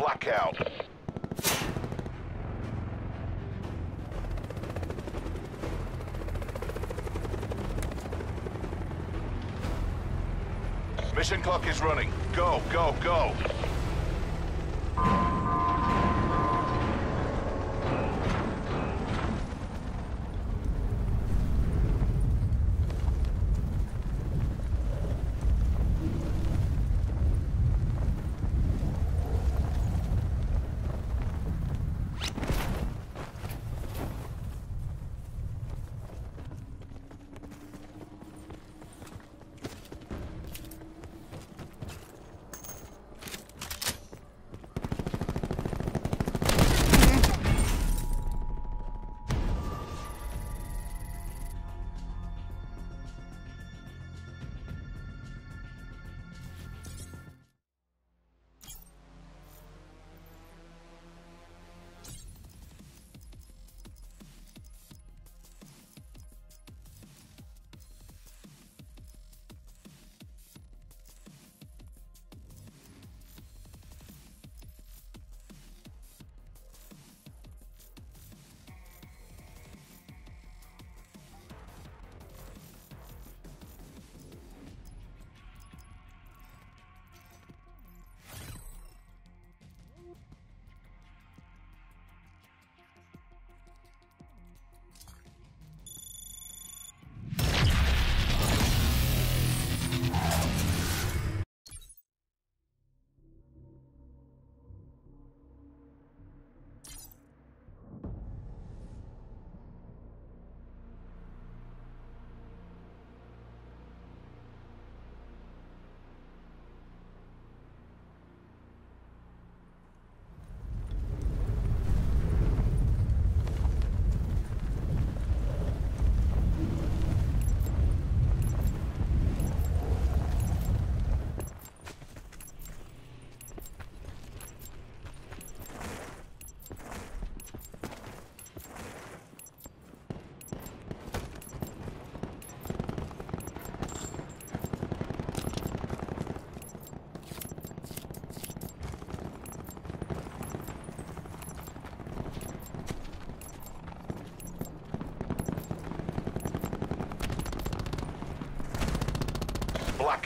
Blackout. Mission clock is running. Go, go, go.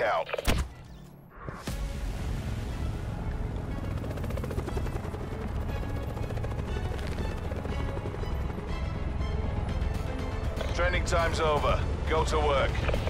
Blackout. Training time's over. Go to work.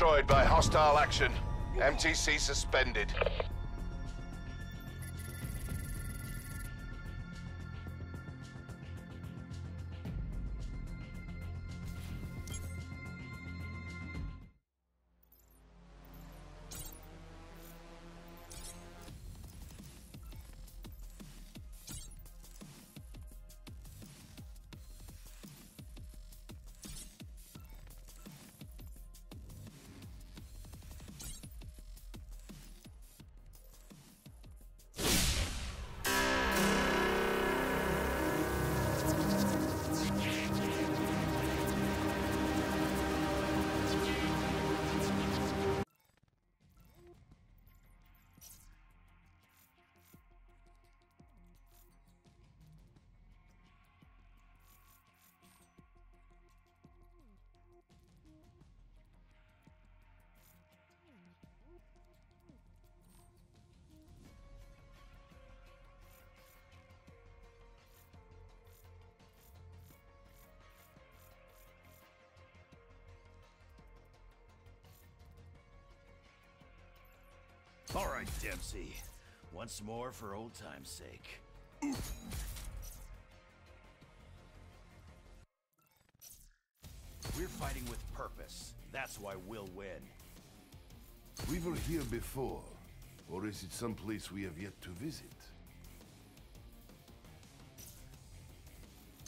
destroyed by hostile action. MTC suspended. All right, Dempsey. Once more for old time's sake. We're fighting with purpose. That's why we'll win. We were here before, or is it someplace we have yet to visit?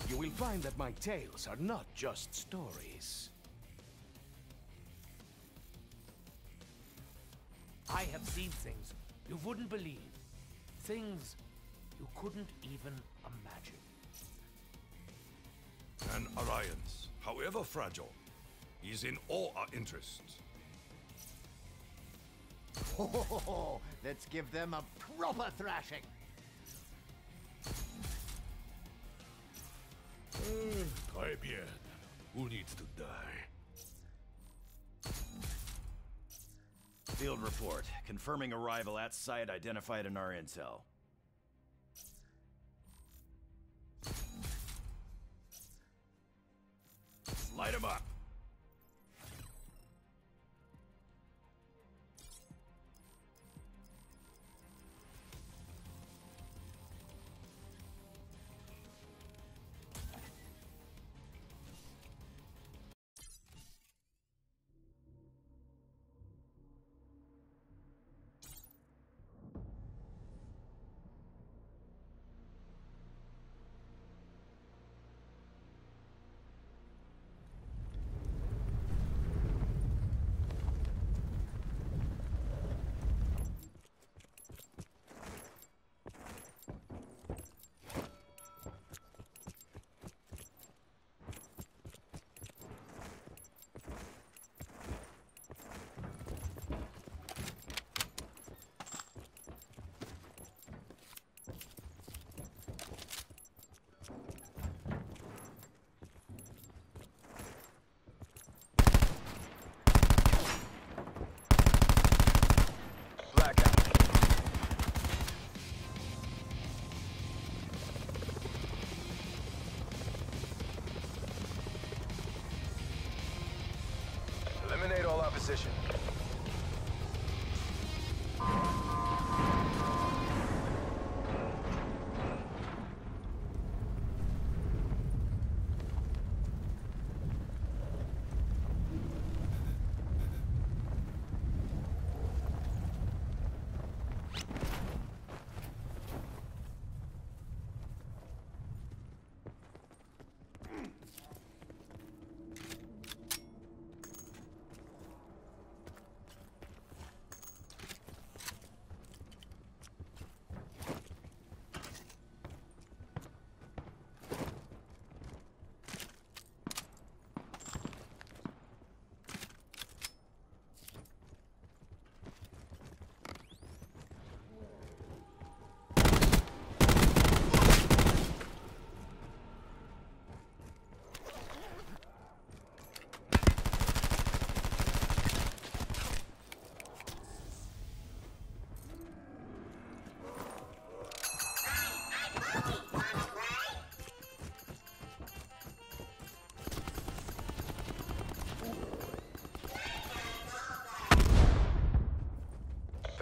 You will find that my tales are not just stories. I have seen things you wouldn't believe. Things you couldn't even imagine. An alliance, however fragile, is in all our interests. Let's give them a proper thrashing. Très bien. Who needs to die? Field report, confirming arrival at site identified in our intel.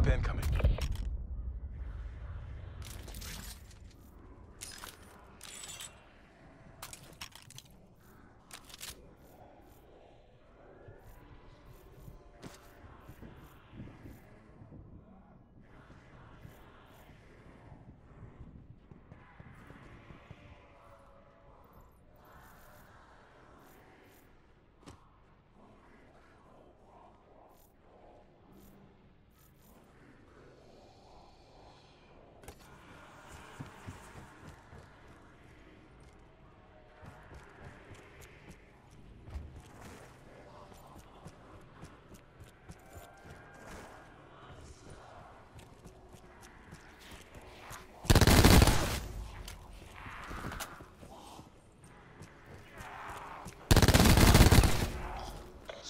Supply drop incoming.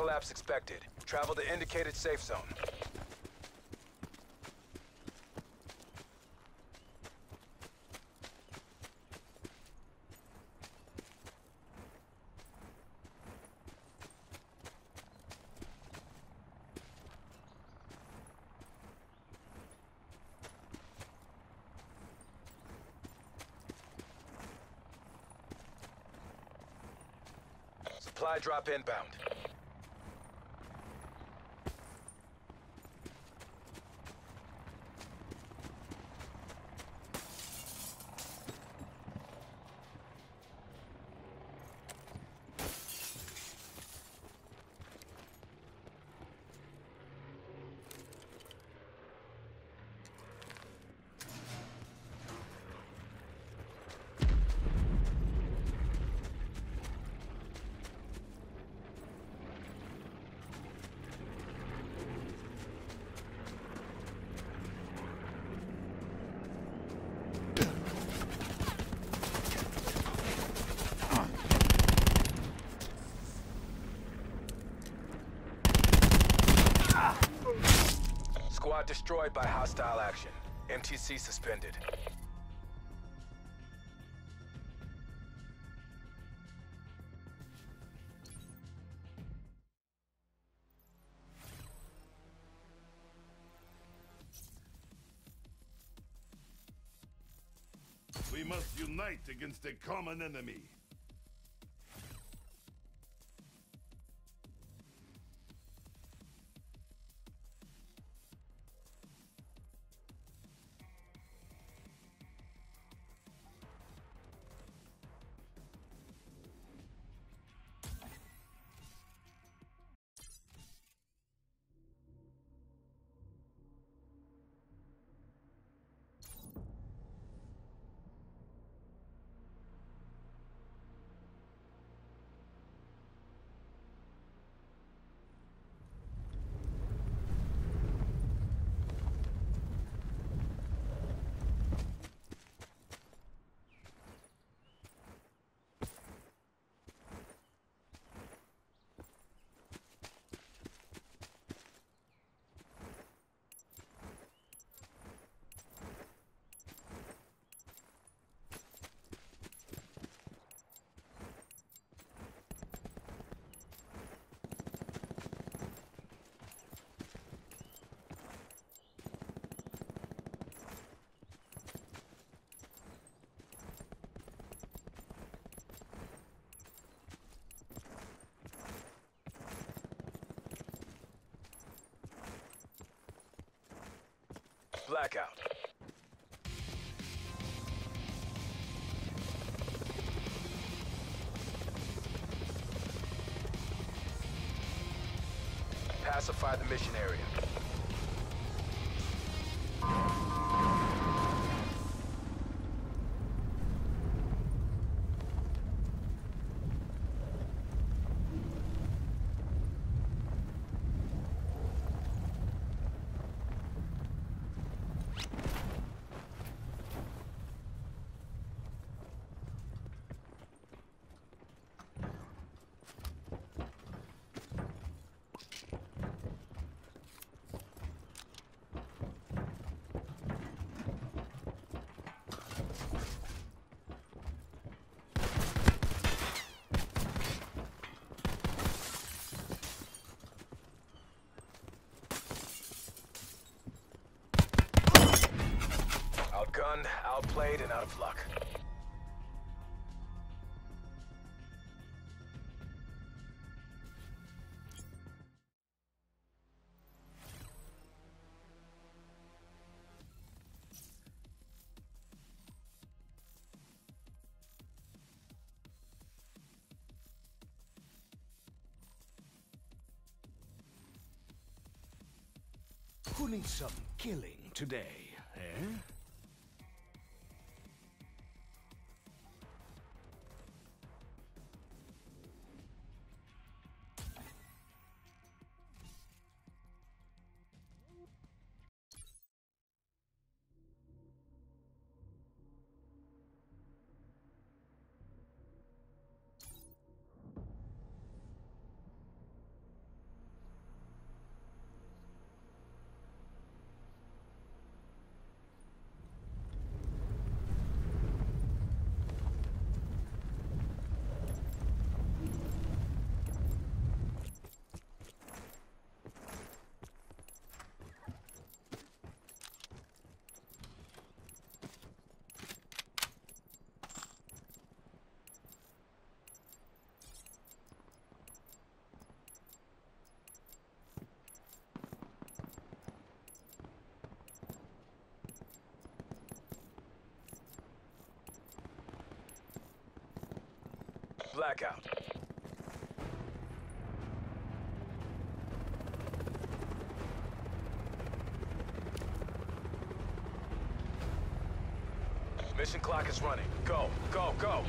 Collapse expected. Travel to indicated safe zone. Supply drop inbound. Destroyed by hostile action. MTC suspended. We must unite against a common enemy. Blackout. Pacify the mission area. Outplayed, and out of luck. Who needs some killing today, eh? Blackout. Mission clock is running. Go, go, go.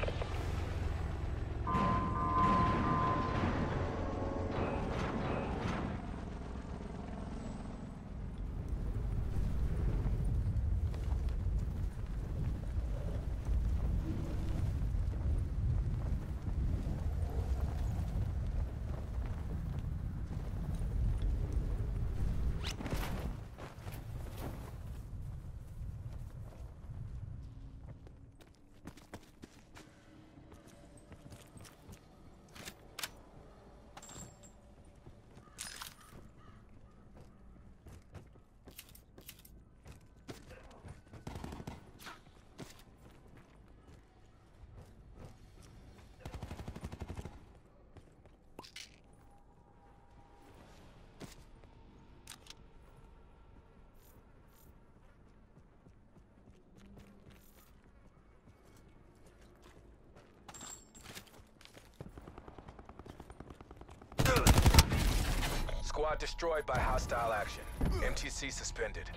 Destroyed by hostile action. MTC suspended.